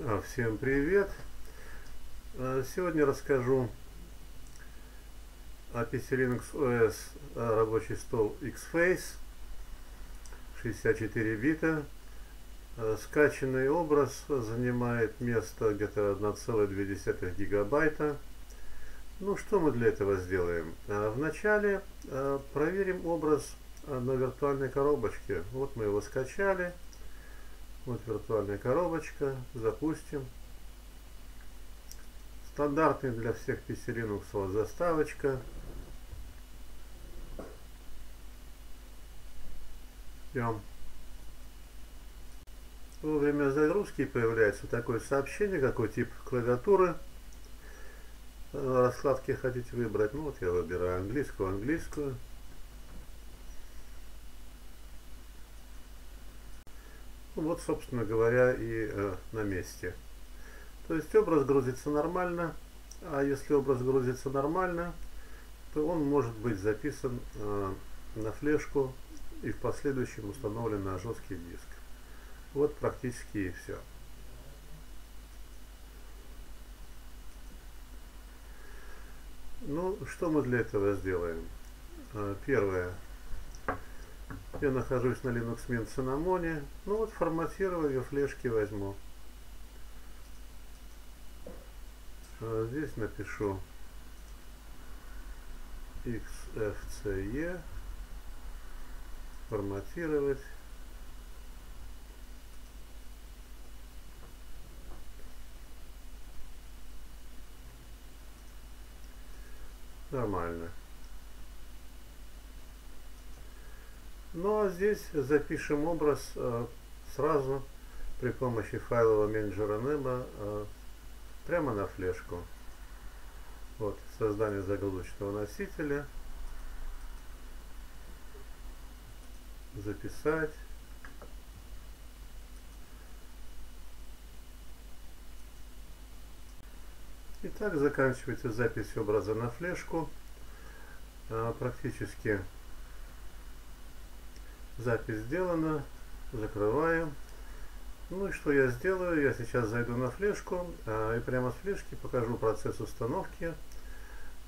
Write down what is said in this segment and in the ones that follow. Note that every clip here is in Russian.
А, Всем привет! А, Сегодня расскажу о PC Linux OS а, рабочий стол Xface 64 бита. Скачанный образ занимает место где-то 1,2 гигабайта. Ну что мы для этого сделаем? Вначале проверим образ на виртуальной коробочке. Вот мы его скачали. Вот виртуальная коробочка. Запустим. Стандартный для всех PC Linux заставочка. Ждем. Во время загрузки появляется такое сообщение, какой тип клавиатуры э, раскладки хотите выбрать. Ну вот я выбираю английскую, английскую. Вот, собственно говоря, и э, на месте. То есть образ грузится нормально, а если образ грузится нормально, то он может быть записан э, на флешку и в последующем установлен на жесткий диск. Вот практически и все. Ну, что мы для этого сделаем? Э, Первое. Я нахожусь на Linux Mint Cinnamon. Ну вот форматирование флешки возьму. А Здесь напишу XFCE. Форматировать. Нормально. Ну а здесь запишем образ э, сразу при помощи файлового менеджера Nemo э, прямо на флешку. Вот, создание загрузочного носителя. Записать. Итак, заканчивается запись образа на флешку. А, Практически запись сделана. Закрываю. Ну и что я сделаю? Я сейчас зайду на флешку а, и прямо с флешки покажу процесс установки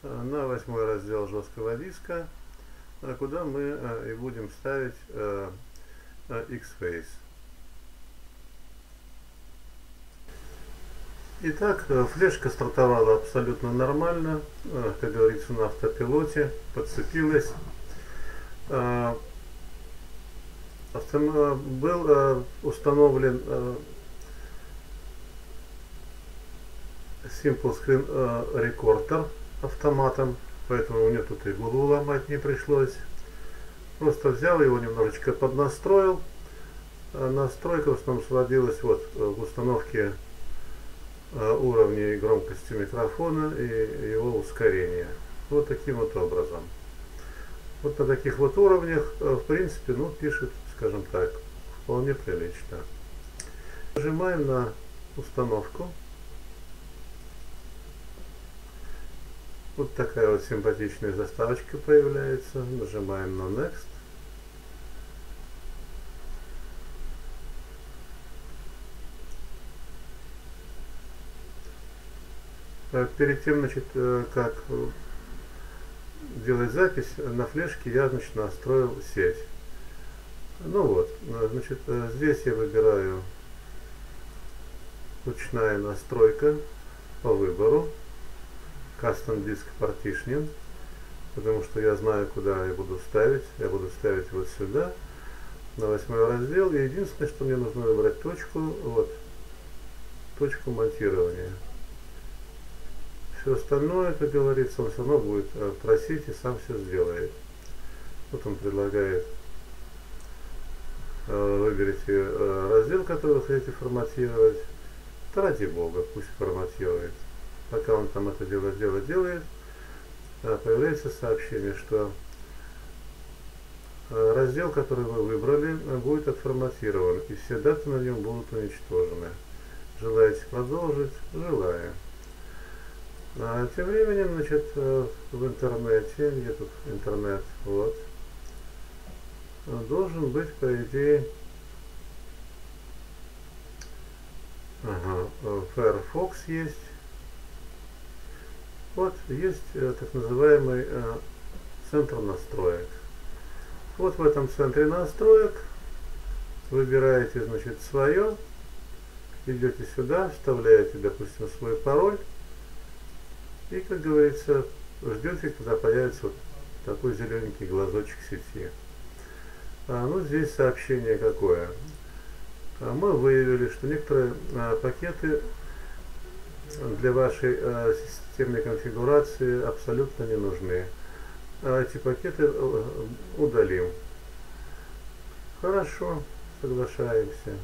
а, на восьмой раздел жесткого диска, а, куда мы а, и будем ставить а, а, Xface. Итак, э, флешка стартовала абсолютно нормально, э, как говорится, на автопилоте, подцепилась. Э, э, Был э, установлен э, Simple Screen э, Recorder автоматом, поэтому мне тут и голову ломать не пришлось. Просто взял его немножечко поднастроил. Э, Настройка в основном сводилась вот э, в установке э, уровней громкости микрофона и его ускорения. Вот таким вот образом. Вот на таких вот уровнях, э, в принципе, ну, пишет, скажем так, вполне прилично. Нажимаем на установку. Вот такая вот симпатичная заставочка появляется. Нажимаем на Next. Э, Перед тем, значит, э, как э, делать запись, на флешке я, значит, настроил сеть. Ну вот, э, значит, э, здесь я выбираю ручная настройка по выбору, Custom Disk Partitioning, потому что я знаю, куда я буду ставить. Я буду ставить вот сюда, на восьмой раздел. И единственное, что мне нужно выбрать точку, вот, точку монтирования. Все остальное, как говорится, он все равно будет э, просить и сам все сделает. Вот он предлагает э, выберите э, раздел, который вы хотите форматировать. Ради бога, пусть форматирует. Пока он там это дело, дело делает, появляется сообщение, что э, раздел, который вы выбрали, будет отформатирован, и все даты на нем будут уничтожены. Желаете продолжить? Желаю. А тем временем, значит, в интернете, где тут интернет, вот, должен быть, по идее, Ага, Firefox есть. Вот есть так называемый центр настроек. Вот в этом центре настроек выбираете, значит, свое, идете сюда, вставляете, допустим, свой пароль и, как говорится, ждете, когда появится вот такой зелененький глазочек сети. А, ну, здесь сообщение какое. А мы выявили, что некоторые а, пакеты для вашей а, системной конфигурации абсолютно не нужны. А эти пакеты э, удалим. Хорошо, соглашаемся.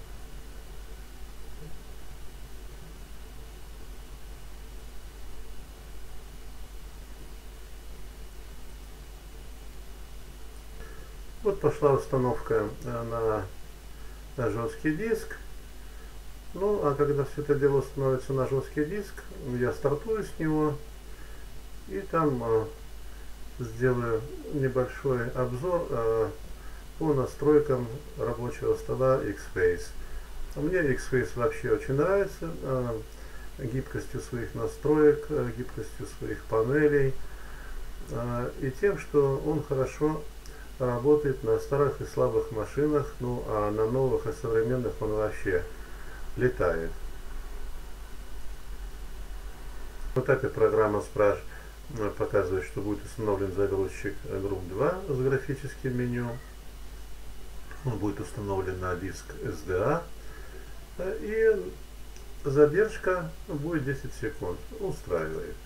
Вот пошла установка э, на, на жесткий диск. Ну, а когда все это дело установится на жесткий диск, я стартую с него. И там э, сделаю небольшой обзор э, по настройкам рабочего стола X-Face. Мне X-Face вообще очень нравится. Гибкостью своих настроек, гибкостью своих панелей. И тем, что он хорошо работает на старых и слабых машинах, ну а на новых и современных он вообще летает. В этапе программа э, показывает, что будет установлен загрузчик групп 2 с графическим меню. Он будет установлен на диск SDA. Э, и задержка будет 10 секунд. Устраивает.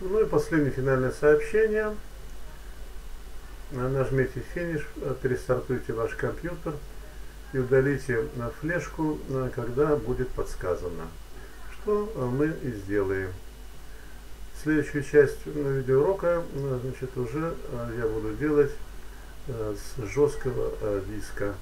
Ну и последнее финальное сообщение. Нажмите финиш, перестартуйте ваш компьютер и удалите флешку, когда будет подсказано. Что мы и сделаем. Следующую часть видеоурока значит, уже я буду делать с жесткого диска.